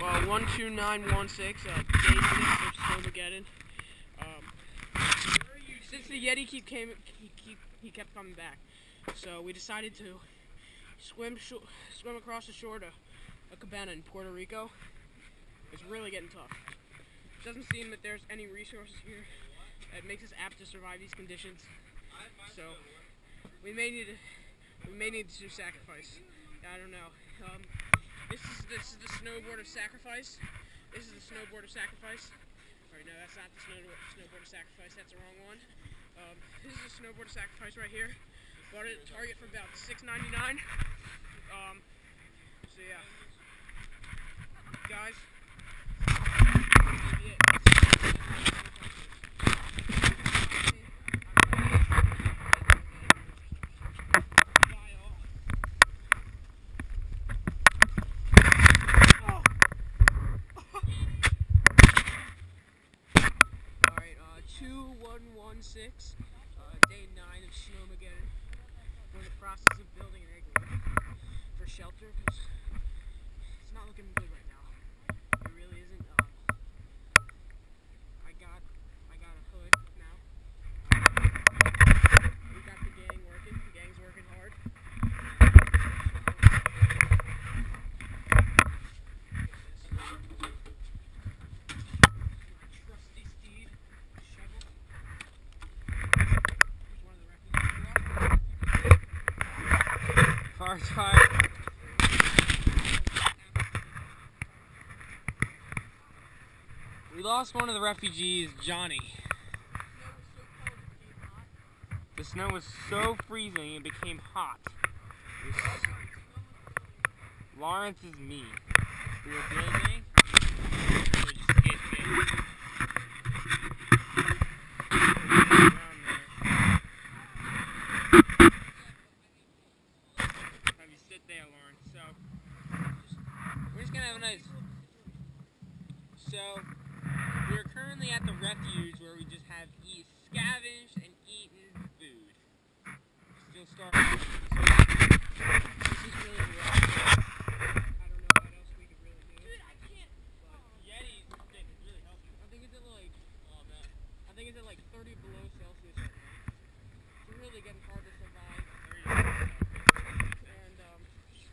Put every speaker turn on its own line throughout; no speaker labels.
Well, 12916, uh, day 6 of Snowmageddon. Um, since the Yeti keep came, he, keep, he kept coming back. So we decided to swim swim across the shore to a cabana in Puerto Rico. It's really getting tough. It doesn't seem that there's any resources here that makes us apt to survive these conditions. So we may need to, we may need to sacrifice. I don't know. Um, this is the snowboard of sacrifice. This is the snowboard of sacrifice. Alright, no, that's not the snow, snowboard of sacrifice. That's the wrong one. Um, this is the snowboard of sacrifice right here. Bought it at Target for about $6.99. Um, so yeah, guys. 2116, uh, day 9 of Snowmageddon. We're in the process of building an igloo for shelter because it's not looking good right now. It really isn't. Um, I got, I got a hood now. We got the gang working. The gang's working hard. Trusty steed, shovel. Here's one of the tire. We lost one of the refugees, Johnny. The snow was so freezing it became hot. It Lawrence is me. We were building. We just skipped it. Around there. Have you sit there, Lawrence. So, just, we're just gonna have a nice. So, we are currently at the refuge where we just have eat, scavenged and eaten food. Still starving. So, this is really rough. I don't know what else we could really do. Dude, I can't. But Yeti thing is really helping. I think it's at like. Oh man. I think it's at like 30 below Celsius right now. It's really getting hard to survive. And um,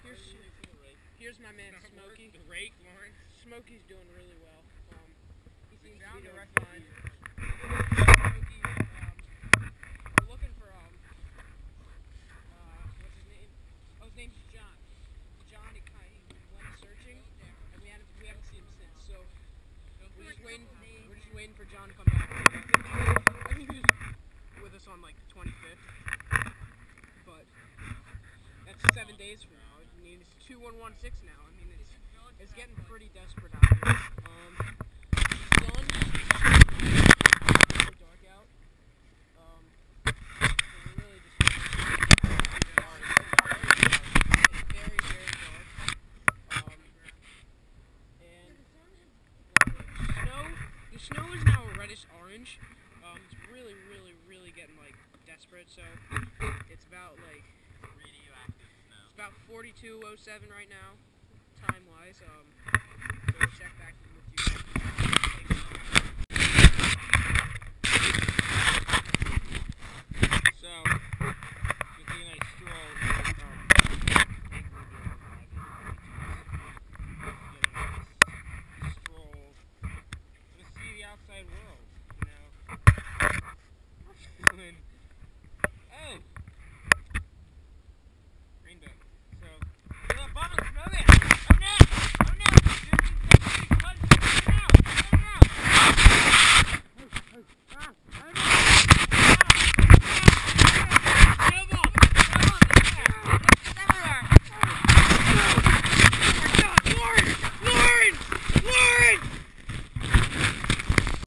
here's here's my man Smokey.
The rake, Lawrence.
Smokey's doing really well. Um, he seems to be
the
doing
of
fine. Smokey, um, we're looking for um, uh, what's his name? Oh, his name's John. John, he kind he went searching, and we haven't we haven't seen him since. So we're just waiting. We're just waiting for John to come back. I think he was with us on like the 25th, but that's seven days from now. Mean, it's 2116 now. I mean, it's it's getting pretty desperate out here. Um, sun so dark out. Um, we're the snow the snow is now a reddish orange. Um, it's really really really getting like desperate. So it's about like
Radioactive
about 4207 right now, time wise. Um, so check back with you guys.